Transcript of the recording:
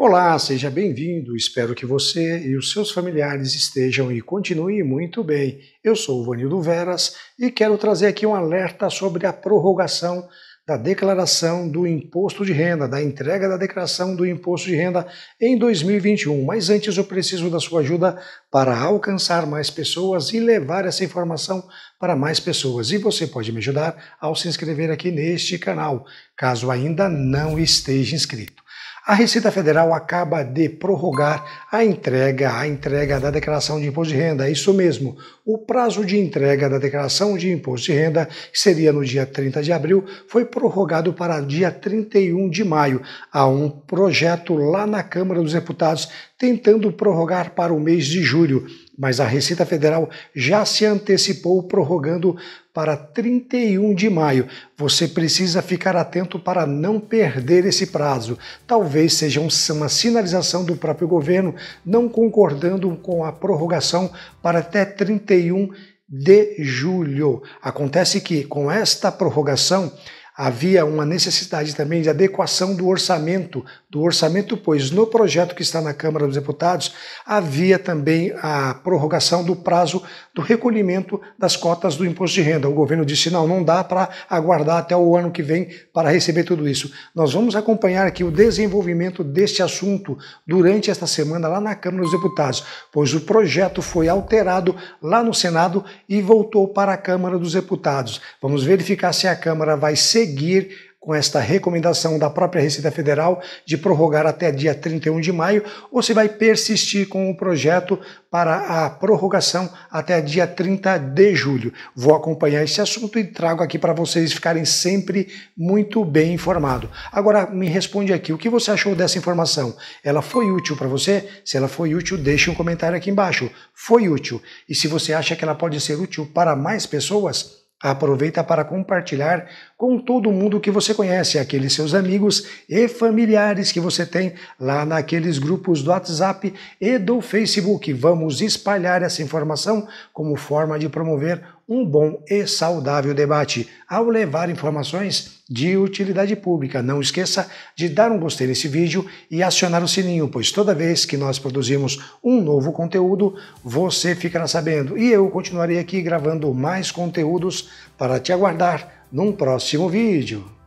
Olá, seja bem-vindo. Espero que você e os seus familiares estejam e continuem muito bem. Eu sou o Vanildo Veras e quero trazer aqui um alerta sobre a prorrogação da declaração do imposto de renda, da entrega da declaração do imposto de renda em 2021. Mas antes eu preciso da sua ajuda para alcançar mais pessoas e levar essa informação para mais pessoas. E você pode me ajudar ao se inscrever aqui neste canal, caso ainda não esteja inscrito. A Receita Federal acaba de prorrogar a entrega, a entrega da declaração de imposto de renda. É isso mesmo. O prazo de entrega da declaração de imposto de renda, que seria no dia 30 de abril, foi prorrogado para dia 31 de maio. Há um projeto lá na Câmara dos Deputados tentando prorrogar para o mês de julho mas a Receita Federal já se antecipou prorrogando para 31 de maio. Você precisa ficar atento para não perder esse prazo. Talvez seja uma sinalização do próprio governo não concordando com a prorrogação para até 31 de julho. Acontece que com esta prorrogação havia uma necessidade também de adequação do orçamento, do orçamento, pois no projeto que está na Câmara dos Deputados havia também a prorrogação do prazo do recolhimento das cotas do imposto de renda. O governo disse: não, não dá para aguardar até o ano que vem para receber tudo isso. Nós vamos acompanhar aqui o desenvolvimento deste assunto durante esta semana lá na Câmara dos Deputados, pois o projeto foi alterado lá no Senado e voltou para a Câmara dos Deputados. Vamos verificar se a Câmara vai seguir seguir com esta recomendação da própria Receita Federal de prorrogar até dia 31 de maio, ou se vai persistir com o projeto para a prorrogação até dia 30 de julho. Vou acompanhar esse assunto e trago aqui para vocês ficarem sempre muito bem informados. Agora, me responde aqui, o que você achou dessa informação? Ela foi útil para você? Se ela foi útil, deixe um comentário aqui embaixo. Foi útil. E se você acha que ela pode ser útil para mais pessoas, Aproveita para compartilhar com todo mundo que você conhece, aqueles seus amigos e familiares que você tem lá naqueles grupos do WhatsApp e do Facebook. Vamos espalhar essa informação como forma de promover um bom e saudável debate ao levar informações de utilidade pública. Não esqueça de dar um gostei nesse vídeo e acionar o sininho, pois toda vez que nós produzimos um novo conteúdo, você ficará sabendo. E eu continuarei aqui gravando mais conteúdos para te aguardar num próximo vídeo.